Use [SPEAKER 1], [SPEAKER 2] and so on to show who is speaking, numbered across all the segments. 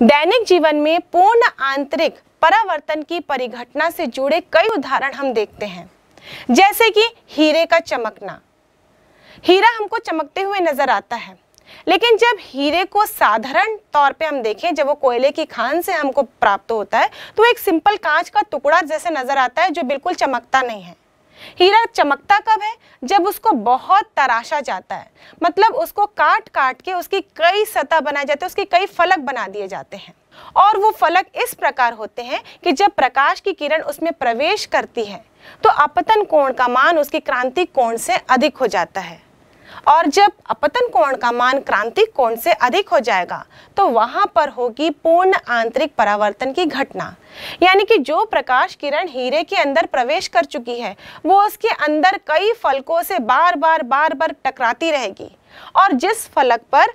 [SPEAKER 1] दैनिक जीवन में पूर्ण आंतरिक परावर्तन की परिघटना से जुड़े कई उदाहरण हम देखते हैं। जैसे कि हीरे का चमकना। हीरा हमको चमकते हुए नज़र आता है, लेकिन जब हीरे को साधारण तौर पे हम देखें, जब वो कोयले की खान से हमको प्राप्त होता है तो एक सिंपल कांच का टुकड़ा जैसे नज़र आता है, जो बिल्कुल चमकता नहीं है। हीरा चमकता कब है? जब उसको बहुत तराशा जाता है। मतलब उसको काट काट के उसकी कई सतह बनाए जाते हैं, उसकी कई फलक बना दिए जाते हैं। और वो फलक इस प्रकार होते हैं कि जब प्रकाश की किरण उसमें प्रवेश करती है तो अपतन कोण का मान उसकी क्रांति कोण से अधिक हो जाता है। और जब अपतन कोण का मान क्रांतिक कोण से अधिक हो जाएगा तो वहाँ पर होगी पूर्ण आंतरिक परावर्तन की घटना। यानी कि जो प्रकाश किरण हीरे के अंदर प्रवेश कर चुकी है, वो उसके अंदर कई फलकों से बार बार बार बार टकराती रहेगी। और जिस फलक पर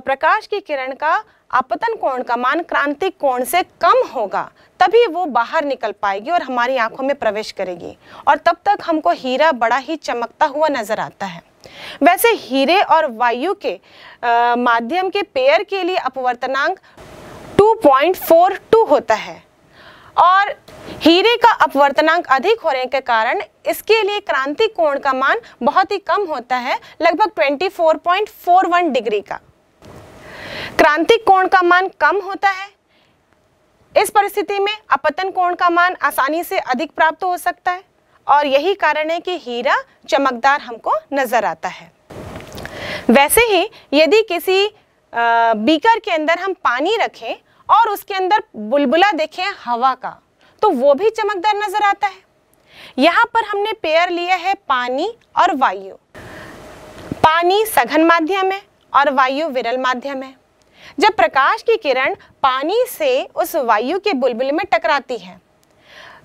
[SPEAKER 1] प्रकाश की किरण का आपतन कोण का मान क्रांतिक कोण से कम होगा, तभी वो बाहर निकल पाएगी और हमारी आँखों में प्रवेश करेगी। और तब तक हमको हीरा बड़ा ही चमकता हुआ नज़र आता है। वैसे हीरे और वायु के आ, माध्यम के पेयर के लिए अपवर्तनांक 2.42 होता है। और हीरे का अपवर्तनांक अधिक होने के कारण इसके लिए क्रांति कोण का मान बहुत ही कम होता है लगभग 24.41 डिग्री का। क्रांतिक कोण का मान कम होता है। इस परिस्थिति में अपतन कोण का मान आसानी से अधिक प्राप्त हो सकता है। और यही कारण है कि हीरा चमकदार हमको नज़र आता है। वैसे ही यदि किसी बीकर के अंदर हम पानी रखें और उसके अंदर बुलबुला देखें हवा का तो वो भी चमकदार नज़र आता है। यहाँ पर हमने पेयर लिया है पानी और वायु। पानी सघन माध्यम है और वायु विरल माध्यम है। जब प्रकाश की किरण पानी से उस वायु के बुलबुले में टकराती है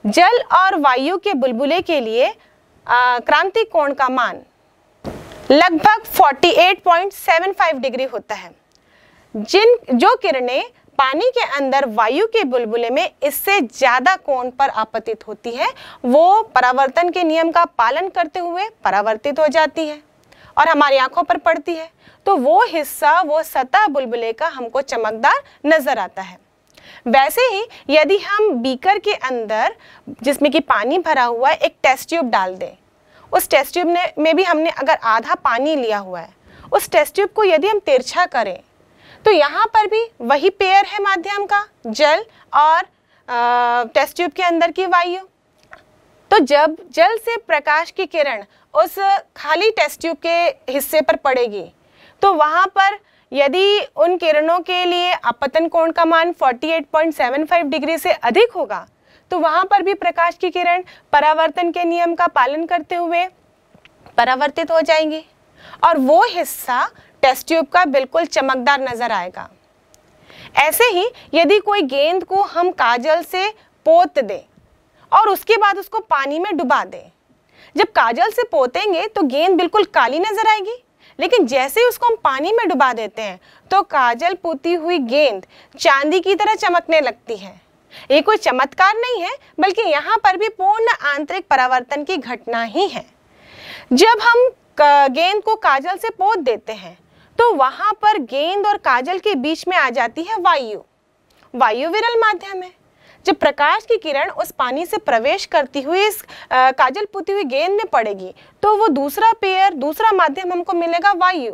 [SPEAKER 1] जल और वायु के बुलबुले के लिए क्रांति कोण का मान लगभग 48.75 डिग्री होता है। जिन, जो किरणें पानी के अंदर वायु के बुलबुले में इससे ज़्यादा कोण पर आपतित होती है, वो परावर्तन के नियम का पालन करते हुए परावर्तित हो जाती है और हमारी आँखों पर पड़ती है। तो वो हिस्सा, वो सतह बुलबुले का हमको चमकदार नज़र आता है। वैसे ही यदि हम बीकर के अंदर, जिसमें कि पानी भरा हुआ है, एक टेस्ट ट्यूब डाल दें। उस टेस्ट ट्यूब ने, में भी हमने अगर आधा पानी लिया हुआ है, उस टेस्ट ट्यूब को यदि हम तिरछा करें तो यहाँ पर भी वही पेयर है माध्यम का, जल और टेस्ट ट्यूब के अंदर की वायु। तो जब जल से प्रकाश की किरण उस खाली टेस्ट ट्यूब के हिस्से पर पड़ेगी तो वहाँ पर यदि उन किरणों के लिए अपतन कोण का मान 48.75 डिग्री से अधिक होगा तो वहाँ पर भी प्रकाश की किरण परावर्तन के नियम का पालन करते हुए परावर्तित हो जाएँगी। और वो हिस्सा टेस्ट ट्यूब का बिल्कुल चमकदार नज़र आएगा। ऐसे ही यदि कोई गेंद को हम काजल से पोत दें और उसके बाद उसको पानी में डुबा दें, जब काजल से पोतेंगे तो गेंद बिल्कुल काली नज़र आएगी। लेकिन जैसे ही उसको हम पानी में डुबा देते हैं तो काजल पुती हुई गेंद चांदी की तरह चमकने लगती है। ये कोई चमत्कार नहीं है, बल्कि यहाँ पर भी पूर्ण आंतरिक परावर्तन की घटना ही है। जब हम गेंद को काजल से पोत देते हैं तो वहाँ पर गेंद और काजल के बीच में आ जाती है वायु। वायु विरल माध्यम है। जब प्रकाश की किरण उस पानी से प्रवेश करती हुई इस काजल पुती हुई गेंद में पड़ेगी तो वो दूसरा पेयर दूसरा माध्यम हमको मिलेगा वायु।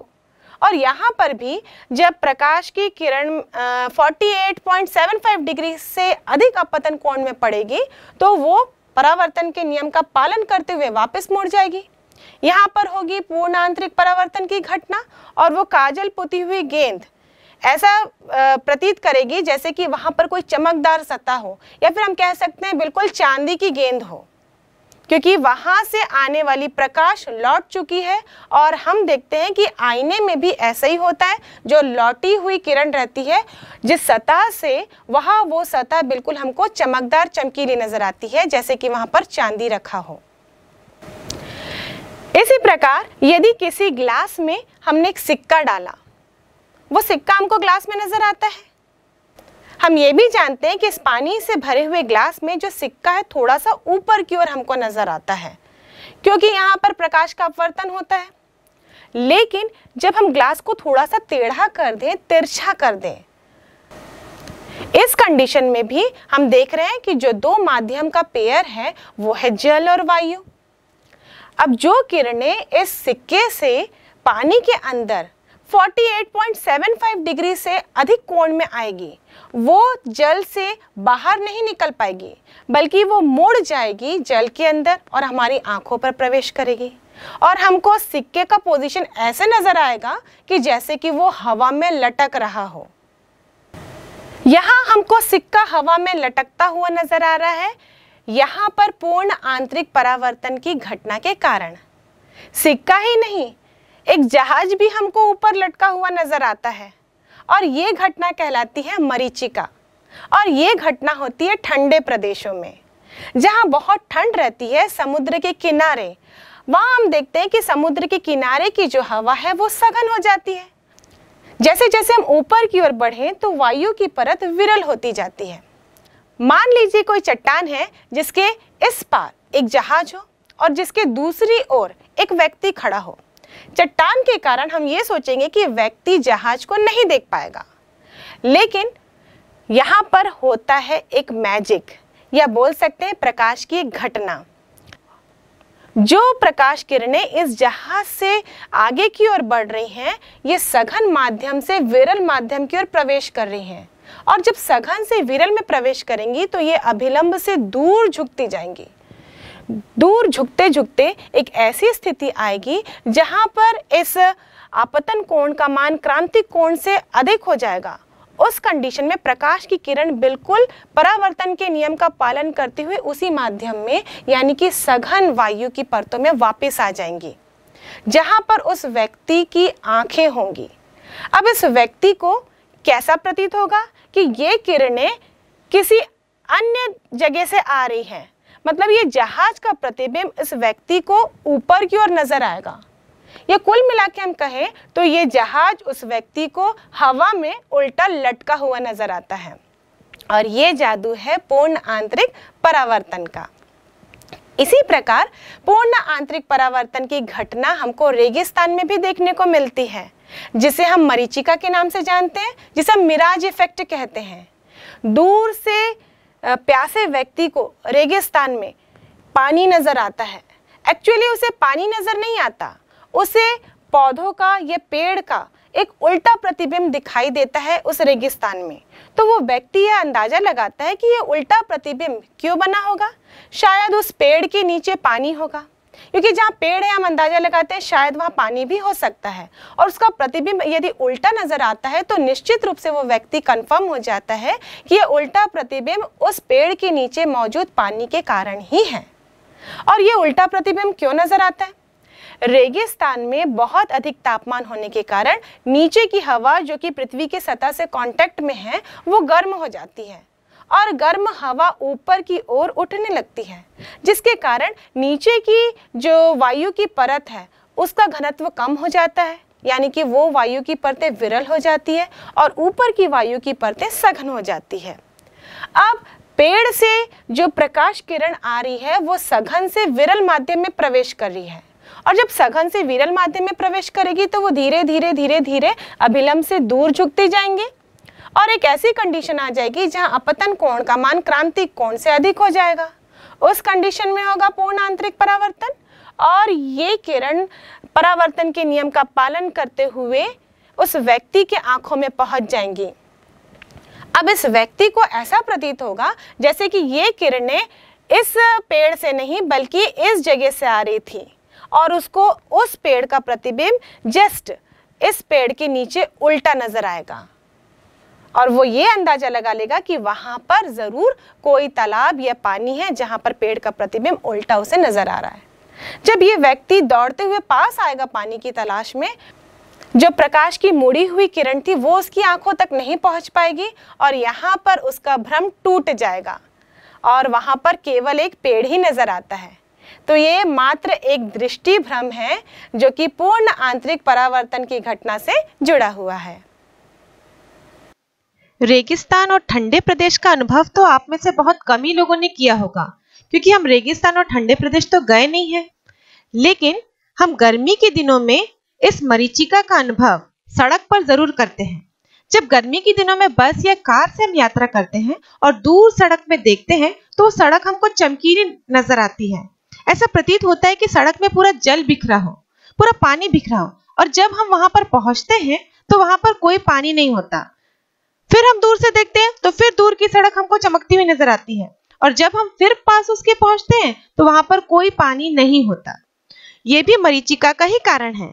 [SPEAKER 1] और यहाँ पर भी जब प्रकाश की किरण 48.75 डिग्री से अधिक अपतन कोण में पड़ेगी तो वो परावर्तन के नियम का पालन करते हुए वापस मुड़ जाएगी। यहाँ पर होगी पूर्ण आंतरिक परावर्तन की घटना, और वो काजल पुती हुई गेंद ऐसा प्रतीत करेगी जैसे कि वहाँ पर कोई चमकदार सतह हो, या फिर हम कह सकते हैं बिल्कुल चांदी की गेंद हो। क्योंकि वहाँ से आने वाली प्रकाश लौट चुकी है और हम देखते हैं कि आईने में भी ऐसा ही होता है, जो लौटी हुई किरण रहती है, जिस सतह से वहाँ वो सतह बिल्कुल हमको चमकदार, चमकीली नज़र आती है, जैसे कि वहाँ पर चांदी रखा हो। इसी प्रकार यदि किसी ग्लास में हमने एक सिक्का डाला वो सिक्का हमको ग्लास में नज़र आता है। हम ये भी जानते हैं कि इस पानी से भरे हुए ग्लास में जो सिक्का है थोड़ा सा ऊपर की ओर हमको नज़र आता है, क्योंकि यहाँ पर प्रकाश का अपवर्तन होता है। लेकिन जब हम ग्लास को थोड़ा सा टेढ़ा कर दें, तिरछा कर दें, इस कंडीशन में भी हम देख रहे हैं कि जो दो माध्यम का पेयर है, वो है जल और वायु। अब जो किरणें इस सिक्के से पानी के अंदर 48.75 डिग्री से अधिक कोण में आएगी। वो जल से बाहर नहीं निकल पाएगी, बल्कि वो मुड़ जाएगी जल के अंदर और हमारी आँखों पर प्रवेश करेगी। और हमको सिक्के का पोजीशन ऐसे नज़र आएगा कि जैसे कि वो हवा में लटक रहा हो। यहाँ हमको सिक्का हवा में लटकता हुआ नज़र आ रहा है। यहाँ पर पूर्ण आंतरिक परावर्तन की घटना के कारण। सिक्का ही नहीं एक जहाज़ भी हमको ऊपर लटका हुआ नज़र आता है। और ये घटना कहलाती है मरीचिका। और ये घटना होती है ठंडे प्रदेशों में, जहाँ बहुत ठंड रहती है समुद्र के किनारे। वहाँ हम देखते हैं कि समुद्र के किनारे की जो हवा है, वो सघन हो जाती है। जैसे जैसे हम ऊपर की ओर बढ़ें तो वायु की परत विरल होती जाती है। मान लीजिए कोई चट्टान है, जिसके इस पार एक जहाज़ हो और जिसके दूसरी ओर एक व्यक्ति खड़ा हो। चट्टान के कारण हम ये सोचेंगे कि व्यक्ति जहाज़ को नहीं देख पाएगा। लेकिन यहाँ पर होता है एक मैजिक या बोल सकते हैं प्रकाश की घटना। जो प्रकाश किरणें इस जहाज़ से आगे की ओर बढ़ रही हैं, ये सघन माध्यम से विरल माध्यम की ओर प्रवेश कर रही हैं। और जब सघन से विरल में प्रवेश करेंगी तो ये अभिलंब से दूर झुकती जाएँगी। दूर झुकते झुकते एक ऐसी स्थिति आएगी जहाँ पर इस आपतन कोण का मान क्रांतिक कोण से अधिक हो जाएगा। उस कंडीशन में प्रकाश की किरण बिल्कुल परावर्तन के नियम का पालन करते हुए उसी माध्यम में, यानी कि सघन वायु की परतों में वापस आ जाएँगी, जहाँ पर उस व्यक्ति की आँखें होंगी। अब इस व्यक्ति को कैसा प्रतीत होगा कि ये किरणें किसी अन्य जगह से आ रही हैं? मतलब ये जहाज़ का प्रतिबिंब इस व्यक्ति को ऊपर की ओर नज़र आएगा। ये कुल मिला हम कहें तो ये जहाज़ उस व्यक्ति को हवा में उल्टा लटका हुआ नज़र आता है। और ये जादू है पूर्ण आंतरिक परावर्तन का। इसी प्रकार, पूर्ण आंतरिक परावर्तन की घटना हमको रेगिस्तान में भी देखने को मिलती है, जिसे हम मरीचिका के नाम से जानते हैं, जिसे मिराज इफ़ेक्ट कहते हैं। दूर से प्यासे व्यक्ति को रेगिस्तान में पानी नज़र आता है। एक्चुअली उसे पानी नज़र नहीं आता। उसे पौधों का, या पेड़ का एक उल्टा प्रतिबिंब दिखाई देता है उस रेगिस्तान में। तो वो व्यक्ति यह अंदाज़ा लगाता है कि ये उल्टा प्रतिबिंब क्यों बना होगा? शायद उस पेड़ के नीचे पानी होगा। क्योंकि जहाँ पेड़ है हम अंदाज़ा लगाते हैं शायद वहाँ पानी भी हो सकता है। और उसका प्रतिबिंब यदि उल्टा नज़र आता है तो निश्चित रूप से वो व्यक्ति कंफर्म हो जाता है कि ये उल्टा प्रतिबिंब उस पेड़ के नीचे मौजूद पानी के कारण ही है। और ये उल्टा प्रतिबिंब क्यों नज़र आता है? रेगिस्तान में बहुत अधिक तापमान होने के कारण नीचे की हवा जो कि पृथ्वी के सतह से कांटेक्ट में है, वो गर्म हो जाती है। और गर्म हवा ऊपर की ओर उठने लगती है, जिसके कारण नीचे की जो वायु की परत है, उसका घनत्व कम हो जाता है। यानी कि वो वायु की परतें विरल हो जाती है और ऊपर की वायु की परतें सघन हो जाती है। अब पेड़ से जो प्रकाश किरण आ रही है, वो सघन से विरल माध्यम में प्रवेश कर रही है। और जब सघन से विरल माध्यम में प्रवेश करेगी तो वो धीरे धीरे धीरे धीरे अभिलंब से दूर झुकते जाएँगे। और एक ऐसी कंडीशन आ जाएगी जहाँ अपतन कोण का मान क्रांतिक कोण से अधिक हो जाएगा। उस कंडीशन में होगा पूर्ण आंतरिक परावर्तन और ये किरण परावर्तन के नियम का पालन करते हुए उस व्यक्ति के आँखों में पहुँच जाएँगी। अब इस व्यक्ति को ऐसा प्रतीत होगा जैसे कि ये किरणें इस पेड़ से नहीं बल्कि इस जगह से आ रही थी और उसको उस पेड़ का प्रतिबिंब जस्ट इस पेड़ के नीचे उल्टा नज़र आएगा। और वो ये अंदाज़ा लगा लेगा कि वहाँ पर ज़रूर कोई तालाब या पानी है जहाँ पर पेड़ का प्रतिबिंब उल्टा उसे नज़र आ रहा है। जब ये व्यक्ति दौड़ते हुए पास आएगा पानी की तलाश में, जो प्रकाश की मुड़ी हुई किरण थी वो उसकी आँखों तक नहीं पहुँच पाएगी और यहाँ पर उसका भ्रम टूट जाएगा और वहाँ पर केवल एक पेड़ ही नज़र आता है। तो ये मात्र एक दृष्टि भ्रम है जो कि पूर्ण आंतरिक परावर्तन की घटना से जुड़ा हुआ है।
[SPEAKER 2] रेगिस्तान और ठंडे प्रदेश का अनुभव तो आप में से बहुत कम ही लोगों ने किया होगा, क्योंकि हम रेगिस्तान और ठंडे प्रदेश तो गए नहीं हैं। लेकिन हम गर्मी के दिनों में इस मरीचिका का अनुभव सड़क पर ज़रूर करते हैं। जब गर्मी के दिनों में बस या कार से हम यात्रा करते हैं और दूर सड़क में देखते हैं तो सड़क हमको चमकीली नज़र आती है। ऐसा प्रतीत होता है कि सड़क में पूरा जल बिखरा हो, पूरा पानी बिखरा हो, और जब हम वहाँ पर पहुँचते हैं तो वहाँ पर कोई पानी नहीं होता। फिर हम दूर से देखते हैं तो फिर दूर की सड़क हमको चमकती हुई नज़र आती है। और जब हम फिर पास उसके पहुँचते हैं तो वहाँ पर कोई पानी नहीं होता। ये भी मरीचिका का ही कारण है।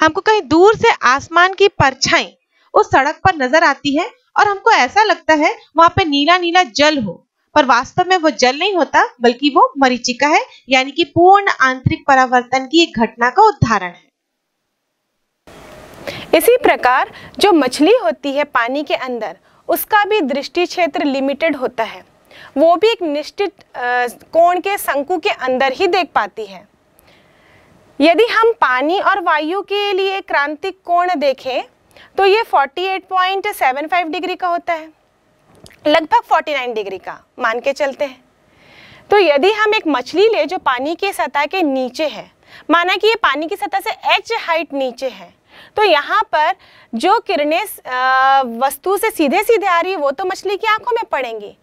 [SPEAKER 2] हमको कहीं दूर से आसमान की परछाई उस सड़क पर नज़र आती है, और हमको ऐसा लगता है वहाँ पे नीला नीला जल हो। पर वास्तव में वो जल नहीं होता, बल्कि वो मरीचिका है, यानी कि पूर्ण आंतरिक परावर्तन की एक घटना का उदाहरण है।
[SPEAKER 1] इसी प्रकार जो मछली होती है पानी के अंदर, उसका भी दृष्टि क्षेत्र लिमिटेड होता है। वो भी एक निश्चित कोण के शंकु के अंदर ही देख पाती है। यदि हम पानी और वायु के लिए क्रांतिक कोण देखें तो ये 48.75 डिग्री का होता है। लगभग 49 डिग्री का, मान के चलते हैं। तो यदि हम एक मछली ले जो पानी के सतह के नीचे है, माना कि ये पानी की सतह से एच हाइट नीचे है तो यहाँ पर जो किरणें वस्तु से सीधे सीधे आ रही है, वो तो मछली की आँखों में पड़ेंगी।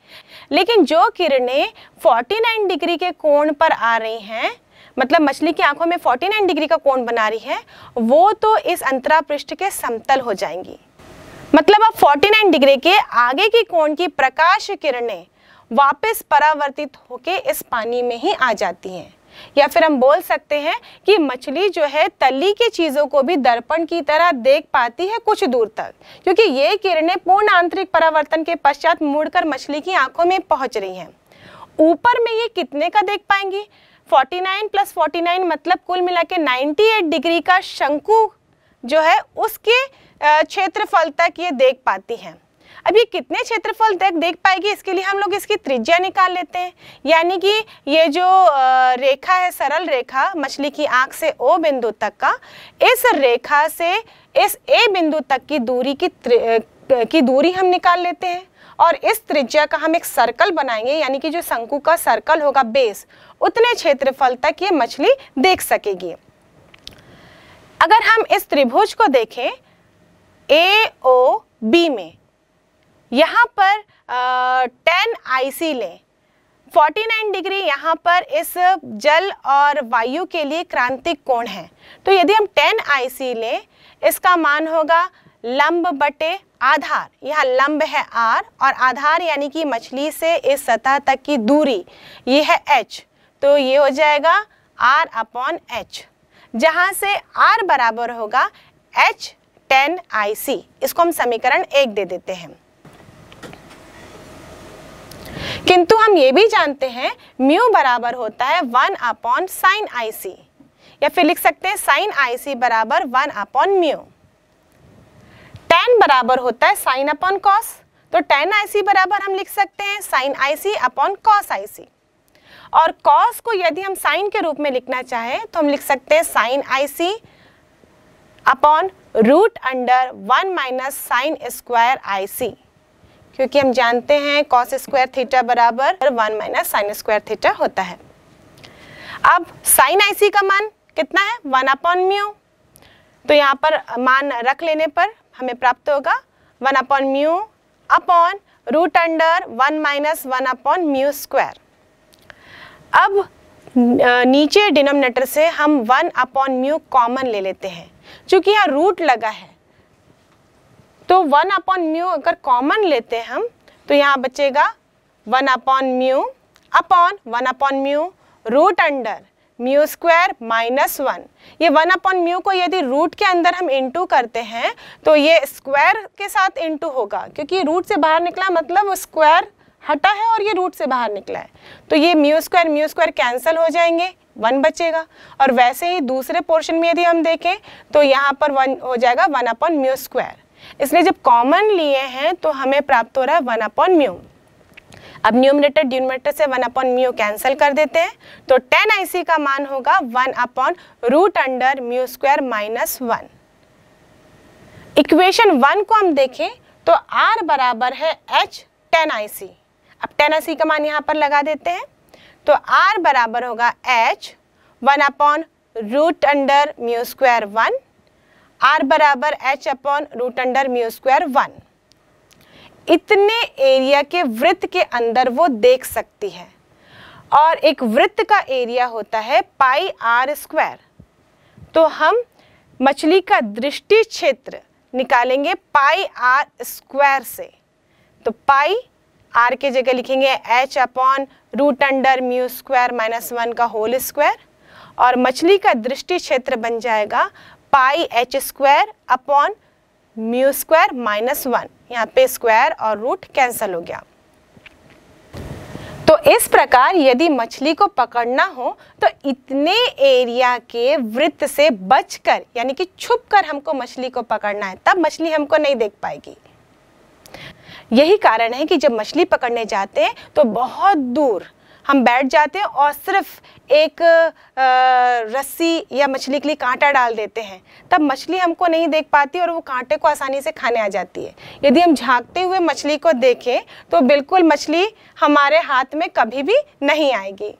[SPEAKER 1] लेकिन जो किरणें 49 डिग्री के कोण पर आ रही हैं मतलब मछली की आँखों में 49 डिग्री का कोण बना रही है, वो तो इस अंतरा पृष्ठ के समतल हो जाएँगी। मतलब अब 49 डिग्री के आगे की कोण की प्रकाश किरणें वापस परावर्तित होके इस पानी में ही आ जाती हैं। या फिर हम बोल सकते हैं कि मछली जो है तली की चीज़ों को भी दर्पण की तरह देख पाती है कुछ दूर तक, क्योंकि ये किरणें पूर्ण आंतरिक परावर्तन के पश्चात मुड़कर मछली की आँखों में पहुँच रही हैं। ऊपर में ये कितने का देख पाएँगी? 49 प्लस 49 मतलब कुल मिला के 98 डिग्री का शंकु जो है उसके क्षेत्रफल तक ये देख पाती हैं। अब ये कितने क्षेत्रफल तक देख पाएगी? इसके लिए हम लोग इसकी त्रिज्या निकाल लेते हैं। यानी कि ये जो रेखा है, सरल रेखा, मछली की आँख से ओ बिंदु तक का, इस रेखा से इस ए बिंदु तक की दूरी की की दूरी हम निकाल लेते हैं। और इस त्रिज्या का हम एक सर्कल बनाएँगे, यानी कि जो शंकु का सर्कल होगा बेस, उतने क्षेत्रफल तक ये मछली देख सकेगी। अगर हम इस त्रिभुज को देखें, ए, ओ, बी में यहाँ पर टेन आई सी लें। 49 डिग्री यहाँ पर इस जल और वायु के लिए क्रांतिक कोण है। तो यदि हम 10 आई सी लें, इसका मान होगा लंब बटे आधार। यह लंब है आर और आधार यानी कि मछली से इस सतह तक की दूरी, ये है एच तो ये हो जाएगा आर अपॉन एच जहाँ से आर बराबर होगा एच टेन आई सी इसको हम समीकरण एक दे देते हैं। किंतु हम ये भी जानते हैं, म्यू बराबर होता है one upon sine I C. या फिर लिख सकते हैं साइन आई सी बराबर वन अपॉन म्यू। टेन बराबर होता है साइन अपॉन कॉस। तो टेन आई सी बराबर हम लिख सकते हैं sine I C upon cos I C. और कॉस को यदि हम साइन के रूप में लिखना चाहें तो हम लिख सकते हैं sine I C upon root under one minus sine square I C. क्योंकि हम जानते हैं कॉस स्क्वायर थीटा बराबर one minus sine square theta होता है। अब साइन आईसी का मान कितना है? वन अपॉन म्यू तो यहाँ पर मान रख लेने पर हमें प्राप्त होगा one upon mu upon root under one minus one upon mu square अब नीचे डिनोमिनेटर से हम वन अपॉन म्यू कॉमन ले लेते हैं क्योंकि यहाँ रूट लगा है। तो वन अपॉन म्यू अगर कॉमन लेते हैं हम तो यहाँ बचेगा one upon mu upon one upon mu root under mu square minus one. ये वन अपॉन म्यू को यदि रूट के अंदर हम इंटू करते हैं तो ये स्क्वायर के साथ इंटू होगा, क्योंकि रूट से बाहर निकला मतलब वो स्क्वायर हटा है और ये रूट से बाहर निकला है। तो ये mu square mu square cancel हो जाएँगे, वन बचेगा। और वैसे ही दूसरे पोर्शन में यदि हम देखें तो यहाँ पर वन हो जाएगा वन अपॉन म्यू स्क्वायर। इसलिए जब कॉमन लिए हैं तो हमें प्राप्त हो रहा है वन अपॉन म्यू अब न्यूमरेटर डिनोमिनेटर से वन अपॉन म्यू कैंसिल कर देते हैं तो टेन आईसी का मान होगा one upon root under mu square minus one equation one को हम देखें तो आर बराबर है एच टेन आई अब टेन आई का मान यहाँ पर लगा देते हैं तो आर बराबर होगा H one upon root under mu square one R बराबर H upon root under mu square one. इतने एरिया के वृत्त के अंदर वो देख सकती है। और एक वृत्त का एरिया होता है पाई आर स्क्वायर। तो हम मछली का दृष्टि क्षेत्र निकालेंगे पाई आर स्क्वायर से। तो पाई आर के जगह लिखेंगे H upon root under mu square minus one का होल स्क्वायर। और मछली का दृष्टि क्षेत्र बन जाएगा pi H square upon mu square minus one. यहाँ पे स्क्वायर और रूट कैंसिल हो गया। तो इस प्रकार यदि मछली को पकड़ना हो तो इतने एरिया के वृत्त से बचकर, यानी कि छुप कर हमको मछली को पकड़ना है, तब मछली हमको नहीं देख पाएगी। यही कारण है कि जब मछली पकड़ने जाते हैं तो बहुत दूर हम बैठ जाते हैं और सिर्फ़ एक रस्सी या मछली के लिए कांटा डाल देते हैं। तब मछली हमको नहीं देख पाती और वो कांटे को आसानी से खाने आ जाती है। यदि हम झांकते हुए मछली को देखें तो बिल्कुल मछली हमारे हाथ में कभी भी नहीं आएगी।